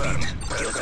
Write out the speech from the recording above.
よかった。